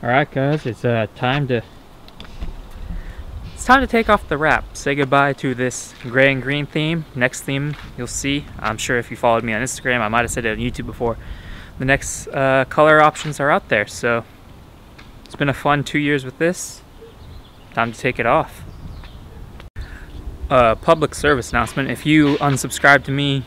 Alright guys, it's uh, time to it's time to take off the wrap. Say goodbye to this gray and green theme. Next theme you'll see, I'm sure if you followed me on Instagram, I might have said it on YouTube before. The next uh, color options are out there, so it's been a fun two years with this. Time to take it off. Uh, public service announcement. If you unsubscribe to me,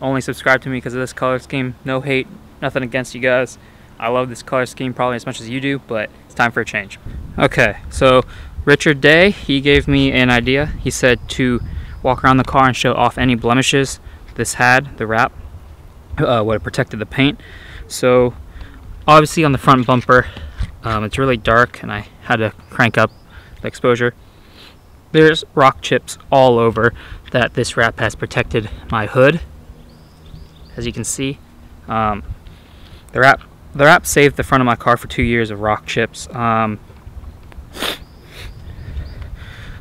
only subscribe to me because of this color scheme, no hate, nothing against you guys. I love this color scheme probably as much as you do, but it's time for a change. Okay, so Richard Day, he gave me an idea. He said to walk around the car and show off any blemishes this had, the wrap, uh, what protected the paint. So obviously on the front bumper, um, it's really dark and I had to crank up the exposure. There's rock chips all over that this wrap has protected my hood, as you can see. Um, the wrap the wrap saved the front of my car for two years of rock chips. Um,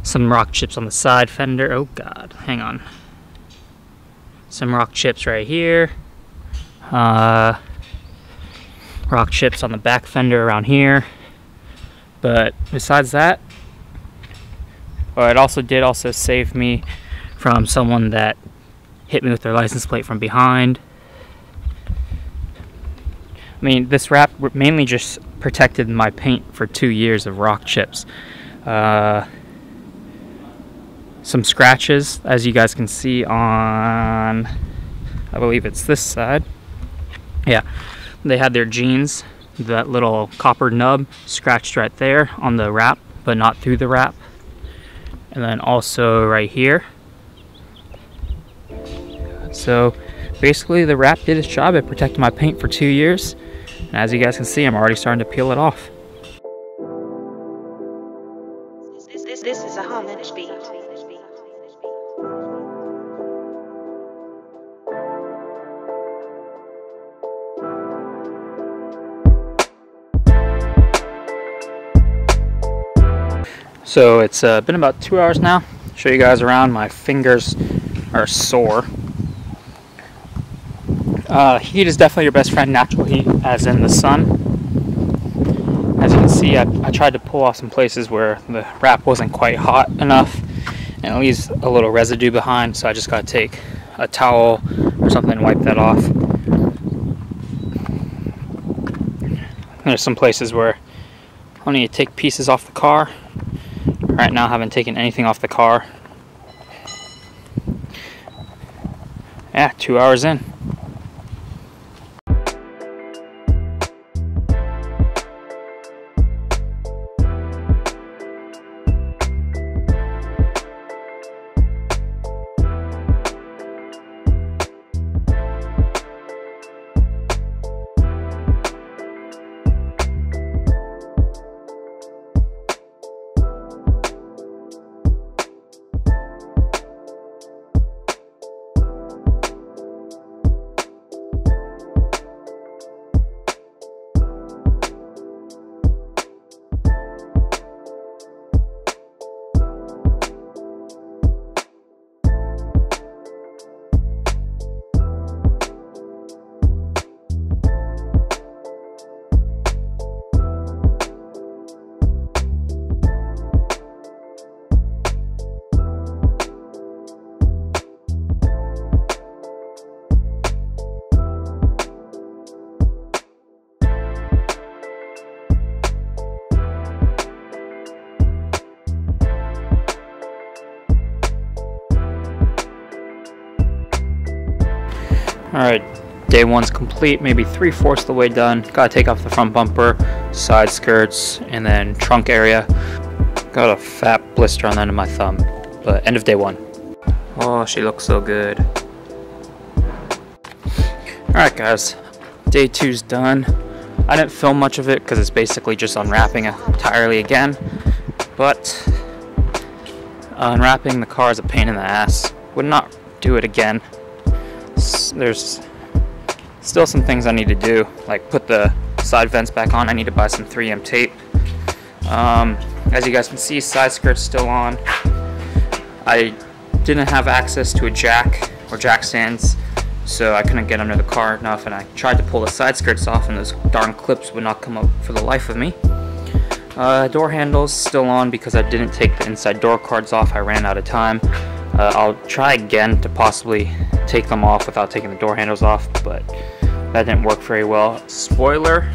some rock chips on the side fender. Oh God, hang on. Some rock chips right here. Uh, rock chips on the back fender around here. But besides that, oh, it also did also save me from someone that hit me with their license plate from behind. I mean, this wrap mainly just protected my paint for two years of rock chips. Uh, some scratches, as you guys can see on, I believe it's this side. Yeah, they had their jeans, that little copper nub scratched right there on the wrap, but not through the wrap. And then also right here. So basically the wrap did its job. It protected my paint for two years. And as you guys can see, I'm already starting to peel it off. So it's uh, been about two hours now. Show you guys around. My fingers are sore. Uh, heat is definitely your best friend, natural heat, as in the sun. As you can see, I, I tried to pull off some places where the wrap wasn't quite hot enough and it leaves a little residue behind, so I just gotta take a towel or something and wipe that off. There's some places where I need to take pieces off the car. Right now, I haven't taken anything off the car. Yeah, two hours in. Alright, day one's complete, maybe three-fourths of the way done. Gotta take off the front bumper, side skirts, and then trunk area. Got a fat blister on the end of my thumb, but end of day one. Oh, she looks so good. Alright guys, day two's done. I didn't film much of it because it's basically just unwrapping entirely again, but unwrapping the car is a pain in the ass. Would not do it again there's still some things I need to do, like put the side vents back on. I need to buy some 3M tape. Um, as you guys can see, side skirt's still on. I didn't have access to a jack or jack stands, so I couldn't get under the car enough, and I tried to pull the side skirts off, and those darn clips would not come up for the life of me. Uh, door handles still on because I didn't take the inside door cards off. I ran out of time. Uh, I'll try again to possibly take them off without taking the door handles off, but that didn't work very well. Spoiler,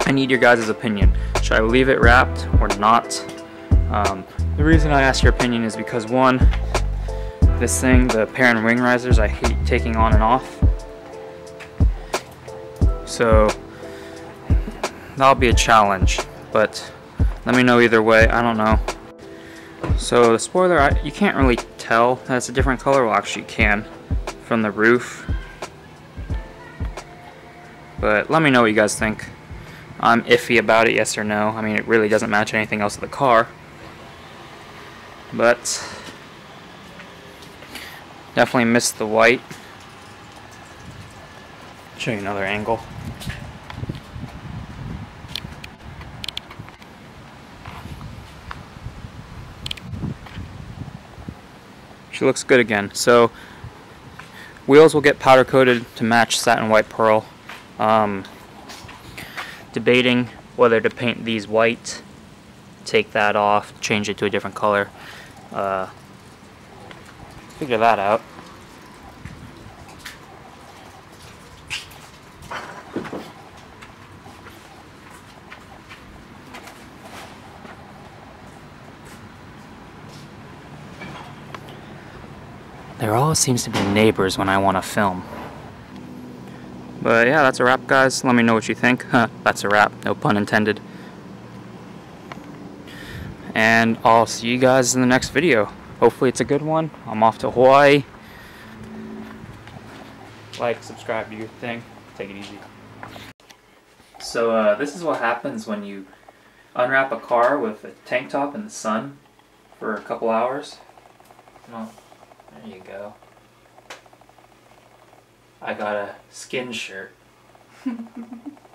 I need your guys' opinion. Should I leave it wrapped or not? Um, the reason I ask your opinion is because one, this thing, the Perrin wing risers, I hate taking on and off. So that'll be a challenge, but let me know either way. I don't know. So the spoiler, I, you can't really tell that it's a different color. Well, actually you can from the roof. But let me know what you guys think. I'm iffy about it, yes or no. I mean, it really doesn't match anything else in the car. But definitely missed the white. Show you another angle. She looks good again. So wheels will get powder coated to match satin white pearl. Um, debating whether to paint these white, take that off, change it to a different color. Uh, figure that out. There always seems to be neighbors when I want to film. But yeah, that's a wrap, guys. Let me know what you think. Huh, that's a wrap. No pun intended. And I'll see you guys in the next video. Hopefully it's a good one. I'm off to Hawaii. Like, subscribe, do your thing. Take it easy. So uh, this is what happens when you unwrap a car with a tank top in the sun for a couple hours. Well, there you go. I got a skin shirt.